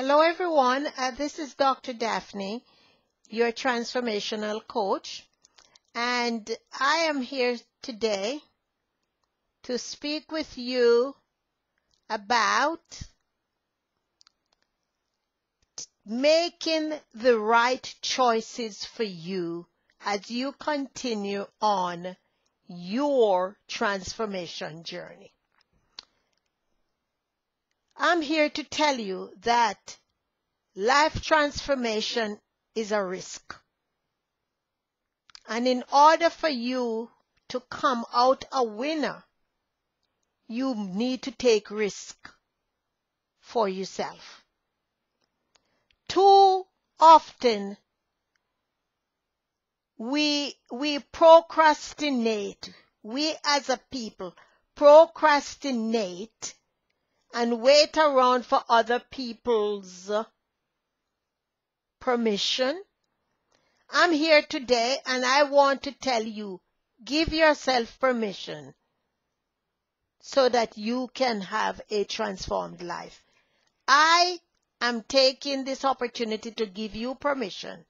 Hello, everyone. Uh, this is Dr. Daphne, your transformational coach, and I am here today to speak with you about making the right choices for you as you continue on your transformation journey. I'm here to tell you that life transformation is a risk. And in order for you to come out a winner, you need to take risk for yourself. Too often we, we procrastinate. We as a people procrastinate and wait around for other people's permission. I'm here today and I want to tell you, give yourself permission so that you can have a transformed life. I am taking this opportunity to give you permission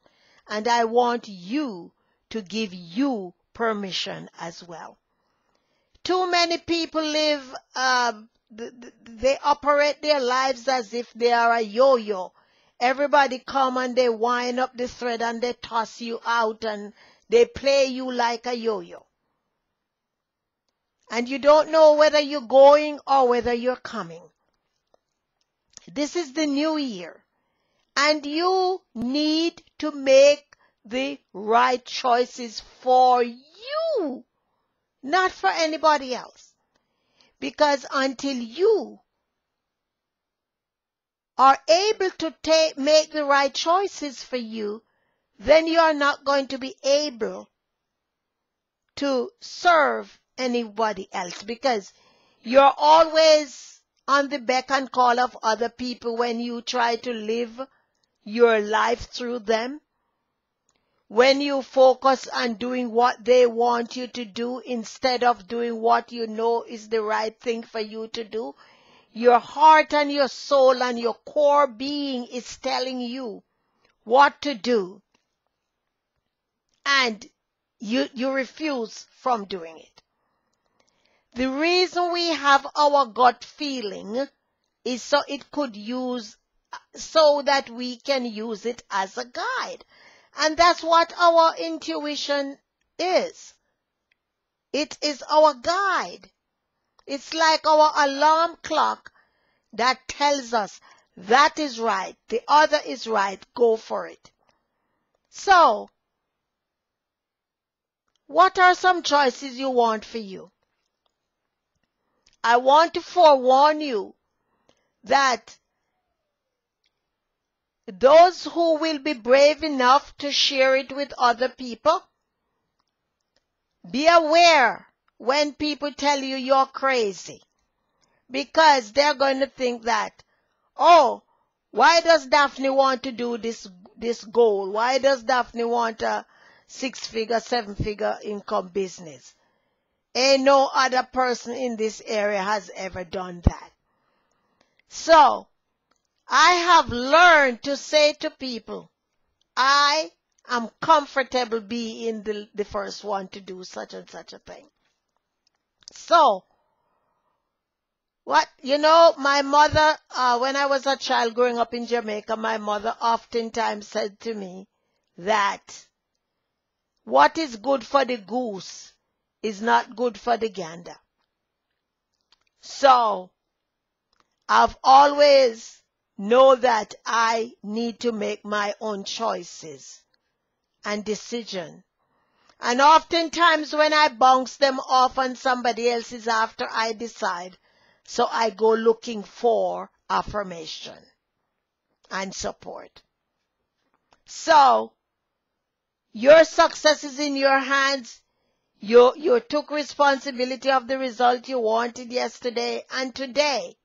and I want you to give you permission as well. Too many people live uh, they operate their lives as if they are a yo-yo. Everybody come and they wind up the thread and they toss you out and they play you like a yo-yo. And you don't know whether you're going or whether you're coming. This is the new year. And you need to make the right choices for you, not for anybody else. Because until you are able to take, make the right choices for you, then you are not going to be able to serve anybody else. Because you're always on the beck and call of other people when you try to live your life through them when you focus on doing what they want you to do instead of doing what you know is the right thing for you to do, your heart and your soul and your core being is telling you what to do. And you, you refuse from doing it. The reason we have our gut feeling is so it could use, so that we can use it as a guide. And that's what our intuition is. It is our guide. It's like our alarm clock that tells us that is right, the other is right, go for it. So, what are some choices you want for you? I want to forewarn you that those who will be brave enough to share it with other people. Be aware when people tell you you're crazy because they're going to think that, oh, why does Daphne want to do this, this goal? Why does Daphne want a six figure, seven figure income business? Ain't no other person in this area has ever done that. So, I have learned to say to people, I am comfortable being the, the first one to do such and such a thing. So, what, you know, my mother, uh, when I was a child growing up in Jamaica, my mother oftentimes said to me that what is good for the goose is not good for the gander. So, I've always know that I need to make my own choices and decision. And oftentimes when I bounce them off on somebody else is after I decide. So I go looking for affirmation and support. So your success is in your hands. You, you took responsibility of the result you wanted yesterday and today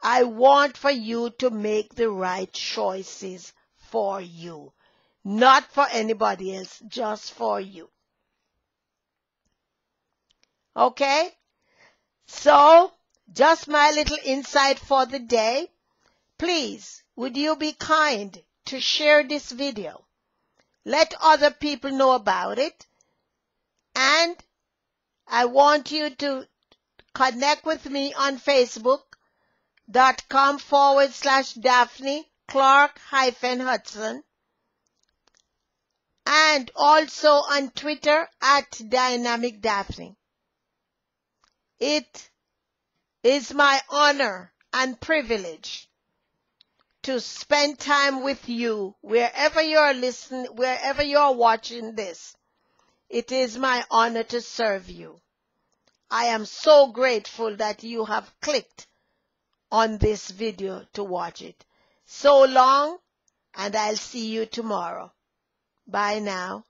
I want for you to make the right choices for you. Not for anybody else, just for you. Okay? So, just my little insight for the day. Please, would you be kind to share this video? Let other people know about it. And I want you to connect with me on Facebook.com forward slash Daphne Clarke hyphen Hudson and also on Twitter at Dynamic Daphne. It is my honor and privilege to spend time with you wherever you're listening, wherever you're watching this. It is my honor to serve you. I am so grateful that you have clicked on this video to watch it. So long, and I'll see you tomorrow. Bye now.